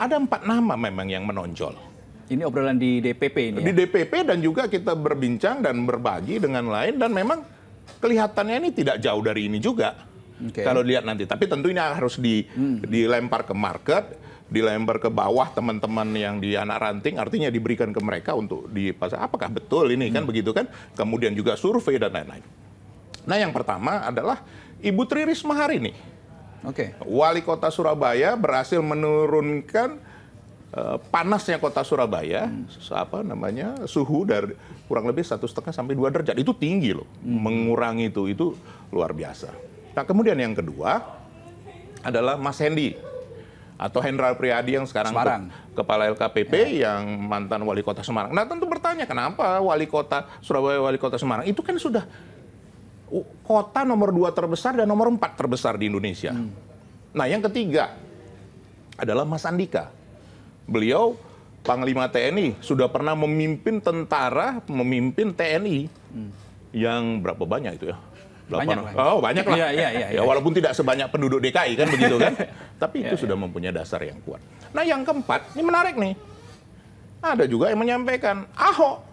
ada empat nama memang yang menonjol. Ini obrolan di DPP ini ya? Di DPP dan juga kita berbincang dan berbagi dengan lain dan memang kelihatannya ini tidak jauh dari ini juga. Oke. Kalau lihat nanti, tapi tentu ini harus di, dilempar ke market, dilempar ke bawah teman-teman yang di anak ranting, artinya diberikan ke mereka untuk di pasar. Apakah betul ini kan begitu kan? Kemudian juga survei dan lain-lain. Nah yang pertama adalah Ibu Tri Risma hari ini. Oke. Wali Kota Surabaya berhasil menurunkan eh, panasnya Kota Surabaya, apa namanya suhu dari kurang lebih satu setengah sampai dua derajat itu tinggi loh, mengurangi itu itu luar biasa. Nah kemudian yang kedua adalah Mas Hendy atau Hendra Priyadi yang sekarang Semarang. ke- kepala LKPP yang mantan wali kota Semarang. Nah tentu bertanya kenapa wali kota Surabaya wali kota Semarang itu kan sudah kota nomor dua terbesar dan nomor empat terbesar di Indonesia. Nah yang ketiga adalah Mas Andika. Beliau Panglima TNI sudah pernah memimpin tentara, memimpin TNI yang berapa banyak itu ya? Banyak lah. Oh banyak lah. Iya, iya, iya, Ya iya. walaupun tidak sebanyak penduduk DKI kan begitu kan. Tapi itu Iya, sudah mempunyai dasar yang kuat. Nah yang keempat, ini menarik nih. Ada juga yang menyampaikan Ahok